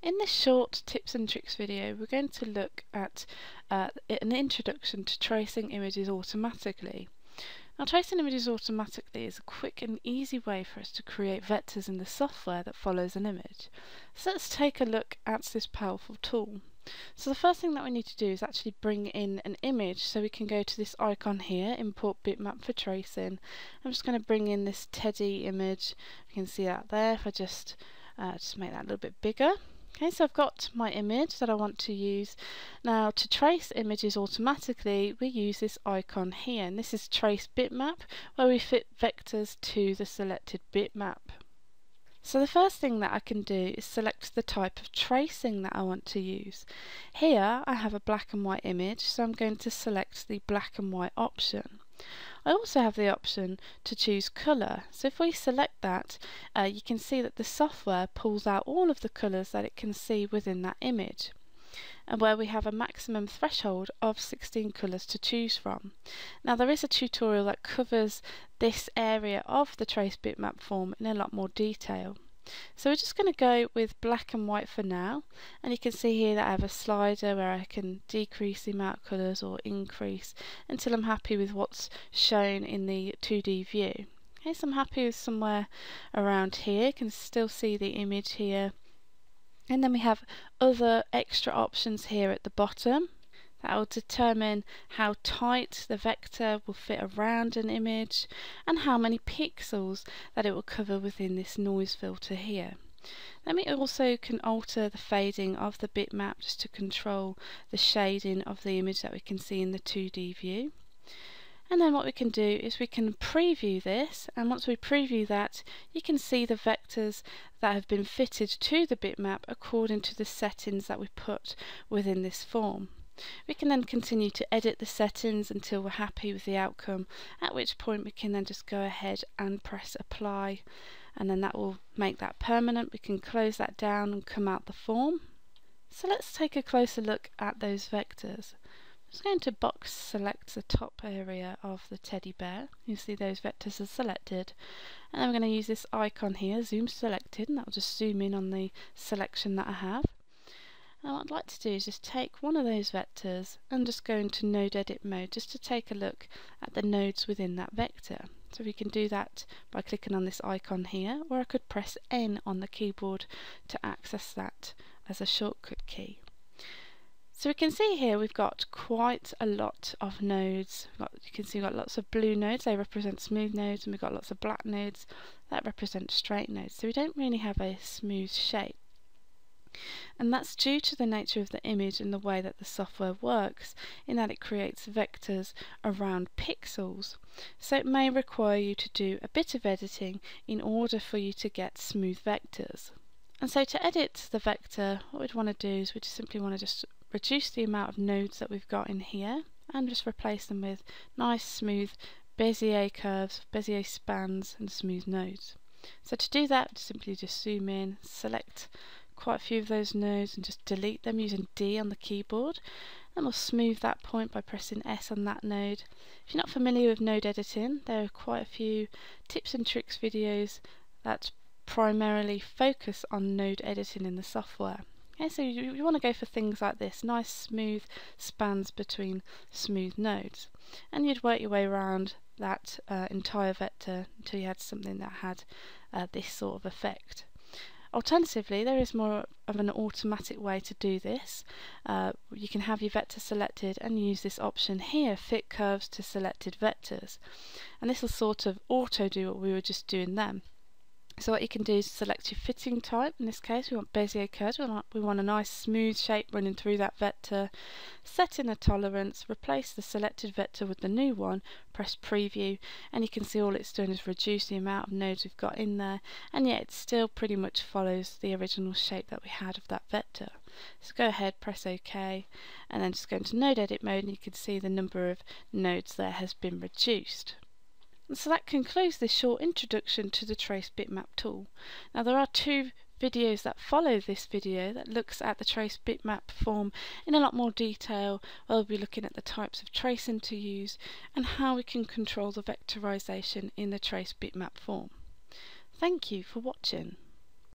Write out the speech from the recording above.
In this short tips and tricks video we're going to look at uh, an introduction to tracing images automatically. Now tracing images automatically is a quick and easy way for us to create vectors in the software that follows an image. So let's take a look at this powerful tool. So the first thing that we need to do is actually bring in an image so we can go to this icon here, import bitmap for tracing. I'm just going to bring in this teddy image, you can see that there if I just, uh, just make that a little bit bigger. Okay, so I've got my image that I want to use. Now to trace images automatically we use this icon here and this is trace bitmap where we fit vectors to the selected bitmap. So the first thing that I can do is select the type of tracing that I want to use. Here I have a black and white image so I'm going to select the black and white option. I also have the option to choose colour. So if we select that, uh, you can see that the software pulls out all of the colours that it can see within that image and where we have a maximum threshold of 16 colours to choose from. Now there is a tutorial that covers this area of the trace bitmap form in a lot more detail. So we're just going to go with black and white for now. And you can see here that I have a slider where I can decrease the amount of colours or increase until I'm happy with what's shown in the 2D view. Okay, so I'm happy with somewhere around here, you can still see the image here. And then we have other extra options here at the bottom that will determine how tight the vector will fit around an image and how many pixels that it will cover within this noise filter here. Then we also can alter the fading of the bitmap just to control the shading of the image that we can see in the 2D view. And then what we can do is we can preview this and once we preview that you can see the vectors that have been fitted to the bitmap according to the settings that we put within this form. We can then continue to edit the settings until we're happy with the outcome, at which point we can then just go ahead and press apply and then that will make that permanent. We can close that down and come out the form. So let's take a closer look at those vectors. I'm just going to box select the top area of the teddy bear. You see those vectors are selected. And then we're going to use this icon here, zoom selected, and that will just zoom in on the selection that I have. Now what I'd like to do is just take one of those vectors and just go into node edit mode just to take a look at the nodes within that vector. So we can do that by clicking on this icon here or I could press N on the keyboard to access that as a shortcut key. So we can see here we've got quite a lot of nodes. Got, you can see we've got lots of blue nodes, they represent smooth nodes, and we've got lots of black nodes that represent straight nodes. So we don't really have a smooth shape. And that's due to the nature of the image and the way that the software works, in that it creates vectors around pixels. So it may require you to do a bit of editing in order for you to get smooth vectors. And so to edit the vector, what we'd want to do is we just simply want to just reduce the amount of nodes that we've got in here and just replace them with nice smooth Bezier curves, Bezier spans and smooth nodes. So to do that, simply just zoom in, select quite a few of those nodes and just delete them using D on the keyboard and we'll smooth that point by pressing S on that node. If you're not familiar with node editing there are quite a few tips and tricks videos that primarily focus on node editing in the software. Okay, so you, you want to go for things like this, nice smooth spans between smooth nodes. And you'd work your way around that uh, entire vector until you had something that had uh, this sort of effect. Alternatively, there is more of an automatic way to do this. Uh, you can have your vector selected and use this option here, Fit Curves to Selected Vectors. And this will sort of auto do what we were just doing then. So what you can do is select your fitting type. In this case, we want Bezier curves. We want, we want a nice smooth shape running through that vector. Set in a tolerance, replace the selected vector with the new one, press preview, and you can see all it's doing is reduce the amount of nodes we've got in there, and yet it still pretty much follows the original shape that we had of that vector. So go ahead, press OK, and then just go into node edit mode, and you can see the number of nodes there has been reduced. And so that concludes this short introduction to the Trace Bitmap tool. Now there are two videos that follow this video that looks at the trace bitmap form in a lot more detail we'll be looking at the types of tracing to use and how we can control the vectorization in the trace bitmap form. Thank you for watching.